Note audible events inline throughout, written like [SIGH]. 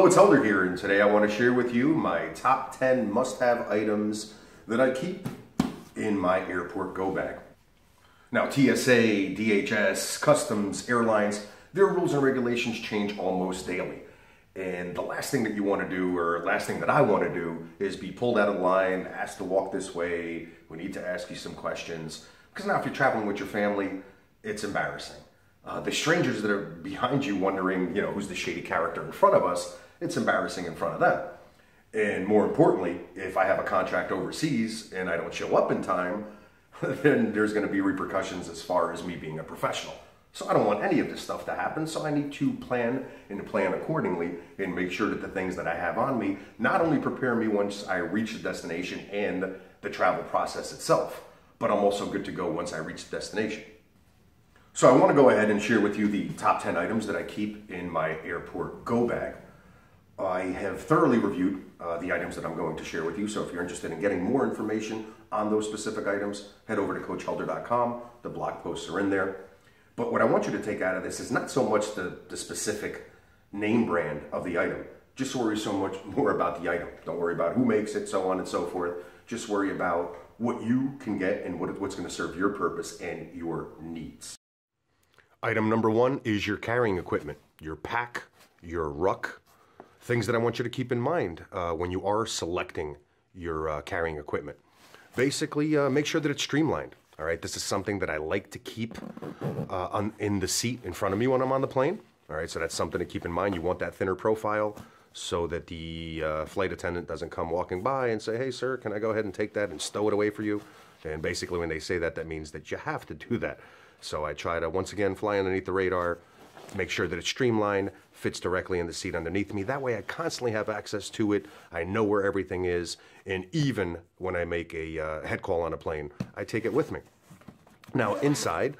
Hello, it's Helder here, and today I want to share with you my top 10 must-have items that I keep in my airport go bag. Now, TSA, DHS, customs, airlines, their rules and regulations change almost daily. And the last thing that you want to do, or last thing that I want to do, is be pulled out of line, asked to walk this way. We need to ask you some questions. Because now, if you're traveling with your family, it's embarrassing. Uh, the strangers that are behind you wondering, you know, who's the shady character in front of us, it's embarrassing in front of them. And more importantly, if I have a contract overseas and I don't show up in time, [LAUGHS] then there's going to be repercussions as far as me being a professional. So I don't want any of this stuff to happen. So I need to plan and plan accordingly and make sure that the things that I have on me not only prepare me once I reach the destination and the travel process itself, but I'm also good to go once I reach the destination. So I want to go ahead and share with you the top 10 items that I keep in my airport go bag. I have thoroughly reviewed uh, the items that I'm going to share with you. So if you're interested in getting more information on those specific items, head over to CoachHelder.com. The blog posts are in there. But what I want you to take out of this is not so much the, the specific name brand of the item. Just worry so much more about the item. Don't worry about who makes it, so on and so forth. Just worry about what you can get and what, what's going to serve your purpose and your needs. Item number one is your carrying equipment, your pack, your ruck, things that I want you to keep in mind uh, when you are selecting your uh, carrying equipment. Basically, uh, make sure that it's streamlined. All right, this is something that I like to keep uh, on, in the seat in front of me when I'm on the plane. All right, so that's something to keep in mind. You want that thinner profile so that the uh, flight attendant doesn't come walking by and say, hey, sir, can I go ahead and take that and stow it away for you? And basically, when they say that, that means that you have to do that. So I try to, once again, fly underneath the radar, make sure that it's streamlined, fits directly in the seat underneath me. That way I constantly have access to it. I know where everything is. And even when I make a uh, head call on a plane, I take it with me. Now inside,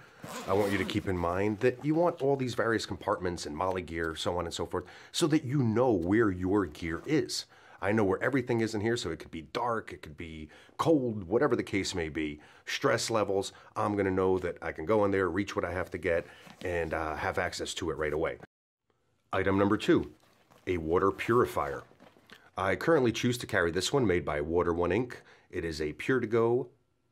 I want you to keep in mind that you want all these various compartments and MOLLE gear, so on and so forth, so that you know where your gear is. I know where everything is in here, so it could be dark, it could be cold, whatever the case may be. Stress levels, I'm gonna know that I can go in there, reach what I have to get, and uh, have access to it right away. Item number two, a water purifier. I currently choose to carry this one made by Water One Inc. It is a Pure2Go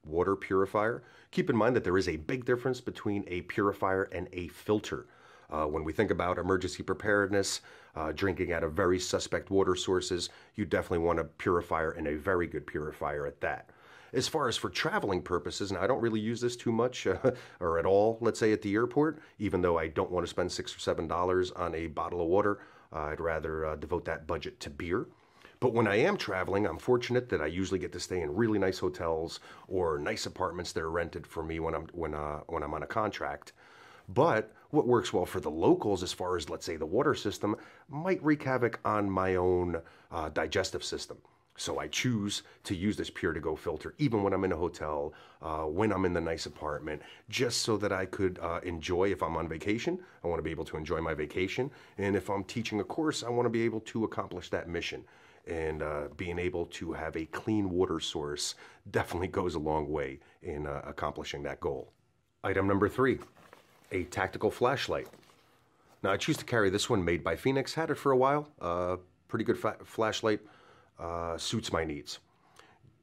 water purifier. Keep in mind that there is a big difference between a purifier and a filter. Uh, when we think about emergency preparedness, uh, drinking out of very suspect water sources, you definitely want a purifier and a very good purifier at that. As far as for traveling purposes, and I don't really use this too much uh, [LAUGHS] or at all, let's say at the airport, even though I don't want to spend six or seven dollars on a bottle of water, uh, I'd rather uh, devote that budget to beer. But when I am traveling, I'm fortunate that I usually get to stay in really nice hotels or nice apartments that are rented for me when I'm when uh, when I'm on a contract. But what works well for the locals, as far as let's say the water system, might wreak havoc on my own uh, digestive system. So I choose to use this pure to go filter even when I'm in a hotel, uh, when I'm in the nice apartment, just so that I could uh, enjoy if I'm on vacation. I want to be able to enjoy my vacation. And if I'm teaching a course, I want to be able to accomplish that mission. And uh, being able to have a clean water source definitely goes a long way in uh, accomplishing that goal. Item number three a tactical flashlight. Now I choose to carry this one made by Fenix. Had it for a while. Uh, pretty good flashlight. Uh, suits my needs.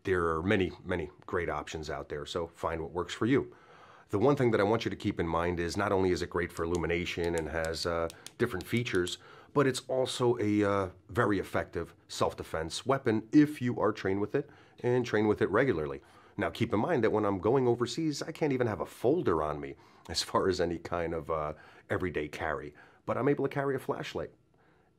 There are many, many great options out there, so find what works for you. The one thing that I want you to keep in mind is not only is it great for illumination and has uh, different features, but it's also a uh, very effective self-defense weapon if you are trained with it and train with it regularly. Now keep in mind that when I'm going overseas, I can't even have a folder on me [LAUGHS] as far as any kind of uh, everyday carry. But I'm able to carry a flashlight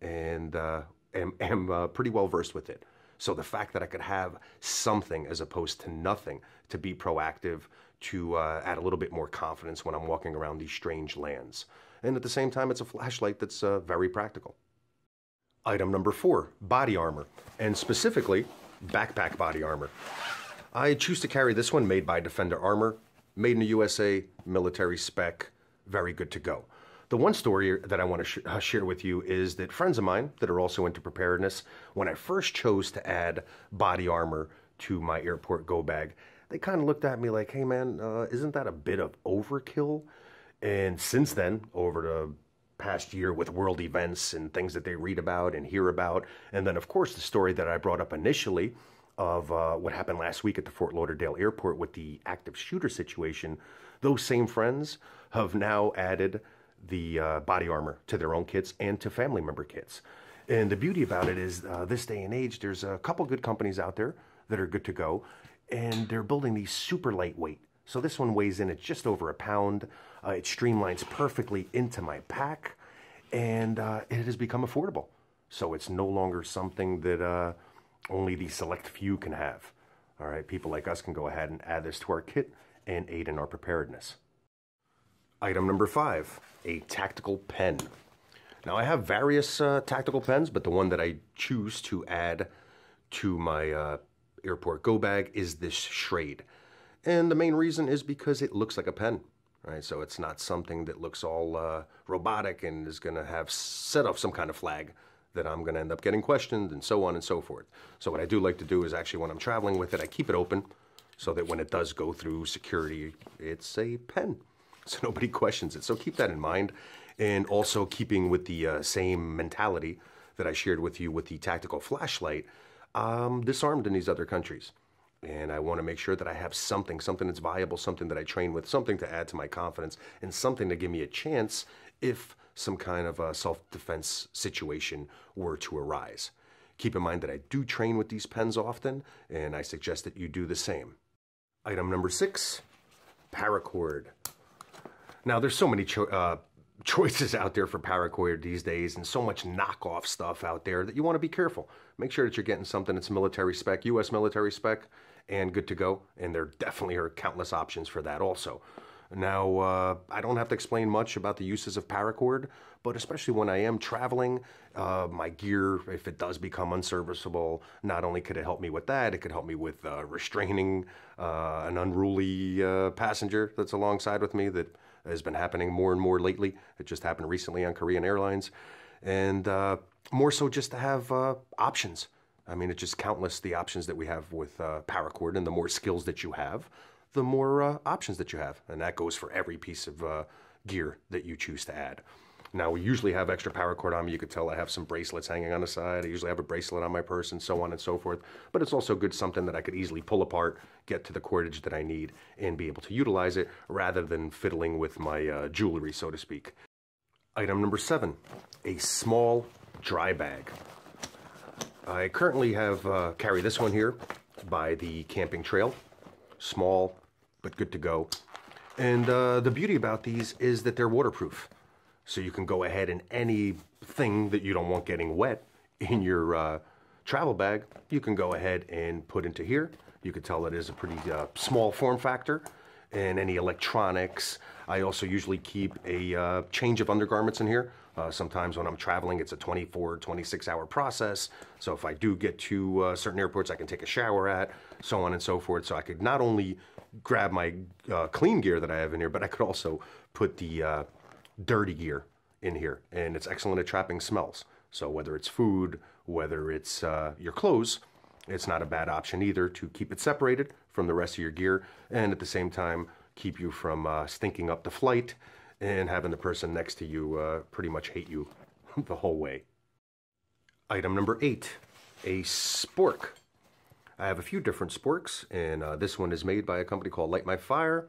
and uh, am, am uh, pretty well versed with it. So the fact that I could have something as opposed to nothing to be proactive, to uh, add a little bit more confidence when I'm walking around these strange lands. And at the same time, it's a flashlight that's uh, very practical. Item number four, body armor, and specifically backpack body armor. I choose to carry this one made by Defender Armor made in the USA, military spec, very good to go. The one story that I want to sh uh, share with you is that friends of mine that are also into preparedness, when I first chose to add body armor to my airport go bag, they kind of looked at me like, hey man, uh, isn't that a bit of overkill? And since then, over the past year with world events and things that they read about and hear about. And then, of course, the story that I brought up initially of uh, what happened last week at the Fort Lauderdale airport with the active shooter situation. Those same friends have now added the uh, body armor to their own kits and to family member kits. And the beauty about it is, uh, this day and age, there's a couple good companies out there that are good to go, and they're building these super lightweight. So this one weighs in at just over a pound. Uh, it streamlines perfectly into my pack, and uh, it has become affordable. So it's no longer something that uh, only the select few can have. All right, people like us can go ahead and add this to our kit and aid in our preparedness. Item number five, a tactical pen. Now I have various uh, tactical pens, but the one that I choose to add to my uh, airport go bag is this Schrade. And the main reason is because it looks like a pen, right? So it's not something that looks all uh, robotic and is going to have set off some kind of flag that I'm going to end up getting questioned and so on and so forth. So what I do like to do is actually when I'm traveling with it, I keep it open so that when it does go through security, it's a pen. [LAUGHS] So nobody questions it. So keep that in mind. And also keeping with the uh, same mentality that I shared with you with the tactical flashlight, I'm disarmed in these other countries. And I want to make sure that I have something, something that's viable, something that I train with, something to add to my confidence, and something to give me a chance if some kind of a self defense situation were to arise. Keep in mind that I do train with these pens often, and I suggest that you do the same. Item number six paracord. Now, there's so many cho uh, [LAUGHS] choices out there for paracord these days and so much knockoff stuff out there that you want to be careful. Make sure that you're getting something that's military spec, US military spec, and good to go. And there definitely are countless options for that also. Now, uh, I don't have to explain much about the uses of paracord, but especially when I am traveling, uh, my gear, if it does become unserviceable, not only could it help me with that, it could help me with uh, restraining uh, an unruly uh, passenger that's alongside with me that has been happening more and more lately. It just happened recently on Korean Airlines. And uh, more so just to have options. I mean, it's just countless the options that we have with paracord and the more skills that you have, the more uh, options that you have. And that goes for every piece of uh, gear that you choose to add. Now, we usually have extra paracord on me. You could tell I have some bracelets hanging on the side. I usually have a bracelet on my purse and so on and so forth. But it's also good something that I could easily pull apart, get to the cordage that I need, and be able to utilize it rather than fiddling with my uh, jewelry, so to speak. Item number seven, a small dry bag. I currently have uh, carry this one here by the camping trail. Small, but good to go. And uh, the beauty about these is that they're waterproof. So you can go ahead and anything that you don't want getting wet in your uh, travel bag, you can go ahead and put into here. You can tell it is a pretty uh, small form factor and any electronics. I also usually keep a uh, change of undergarments in here. Uh, sometimes when I'm traveling, it's a 24, 26 hour process. So if I do get to uh, certain airports, I can take a shower at, so on and so forth. So I could not only grab my uh, clean gear that I have in here, but I could also put the uh, dirty gear in here. And it's excellent at trapping smells. So whether it's food, whether it's uh, your clothes, it's not a bad option either to keep it separated from the rest of your gear and at the same time keep you from uh, stinking up the flight and having the person next to you uh, pretty much hate you [LAUGHS] the whole way. Item number eight, a spork. I have a few different sporks, and uh, this one is made by a company called Light My Fire,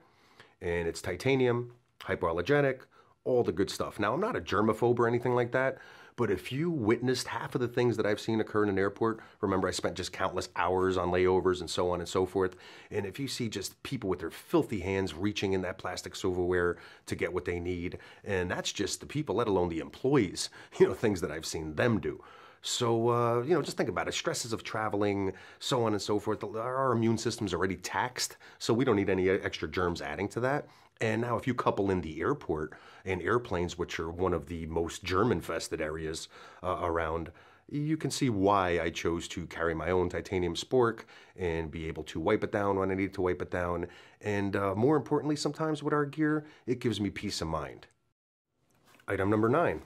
and it's titanium, hypoallergenic, all the good stuff. Now, I'm not a germaphobe or anything like that, but if you witnessed half of the things that I've seen occur in an airport, remember I spent just countless hours on layovers and so on and so forth, and if you see just people with their filthy hands reaching in that plastic silverware to get what they need, and that's just the people, let alone the employees, [LAUGHS] you know, things that I've seen them do. So, uh, you know, just think about it. Stresses of traveling, so on and so forth. Our immune system's already taxed, so we don't need any extra germs adding to that. And now, if you couple in the airport and airplanes, which are one of the most germ infested areas uh, around, you can see why I chose to carry my own titanium spork and be able to wipe it down when I need to wipe it down. And uh, more importantly, sometimes with our gear, it gives me peace of mind. Item number nine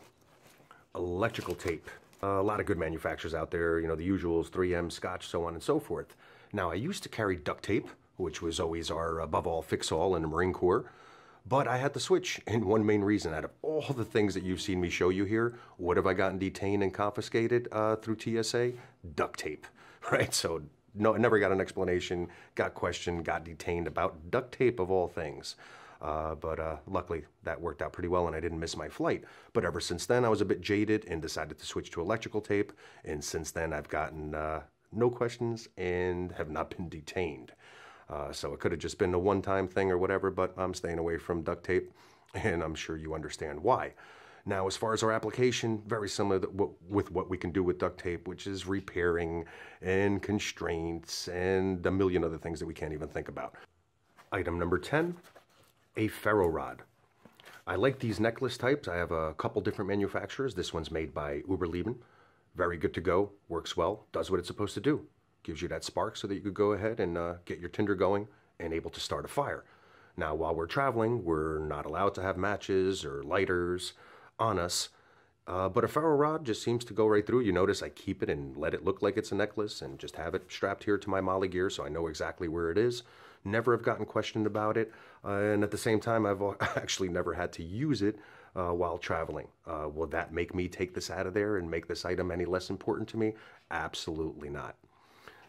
electrical tape. Uh, a lot of good manufacturers out there, you know, the usuals, 3M, Scotch, so on and so forth. Now, I used to carry duct tape, which was always our above all fix all in the Marine Corps. But I had to switch, and one main reason out of all the things that you've seen me show you here, what have I gotten detained and confiscated uh, through TSA? Duct tape, [LAUGHS] right? So no, I never got an explanation, got questioned, got detained about duct tape of all things. Uh, but uh, luckily, that worked out pretty well and I didn't miss my flight. But ever since then, I was a bit jaded and decided to switch to electrical tape. And since then, I've gotten uh, no questions and have not been detained. Uh, so it could have just been a one time thing or whatever, but I'm staying away from duct tape, [LAUGHS] and I'm sure you understand why. Now, as far as our application, very similar with what we can do with duct tape, which is repairing and constraints and a million other things that we can't even think about. Item number 10 a ferro rod. I like these necklace types. I have a couple different manufacturers. This one's made by Uberleben. Very good to go, works well, does what it's supposed to do. Gives you that spark so that you could go ahead and uh, get your tinder going and able to start a fire. Now, while we're traveling, we're not allowed to have matches or lighters on us. Uh, but a ferro rod just seems to go right through. You notice I keep it and let it look like it's a necklace and just have it strapped here to my MOLLE gear so I know exactly where it is. Never have gotten questioned about it. Uh, and at the same time, I've [LAUGHS] actually never had to use it uh, while traveling. Uh, will that make me take this out of there and make this item any less important to me? Absolutely not.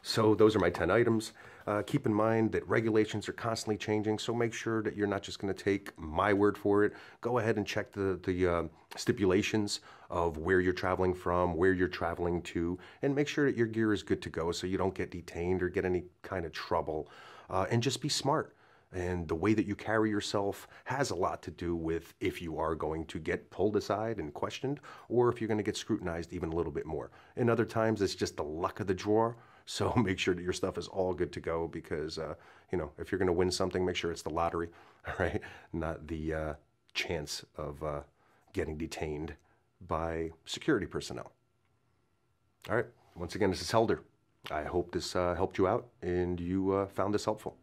So those are my 10 items. Uh, keep in mind that regulations are constantly changing, so make sure that you're not just going to take my word for it. Go ahead and check the, the uh, stipulations of where you're traveling from, where you're traveling to, and make sure that your gear is good to go so you don't get detained or get any kind of trouble. Uh, and just be smart. And the way that you carry yourself has a lot to do with if you are going to get pulled aside and questioned or if you're going to get scrutinized even a little bit more. In other times, it's just the luck of the draw. So [LAUGHS] make sure that your stuff is all good to go because, uh, you know, if you're going to win something, make sure it's the lottery, [LAUGHS] right? Not the uh, chance of uh, getting detained by security personnel. All right. Once again, this is Helder. I hope this uh, helped you out and you uh, found this helpful.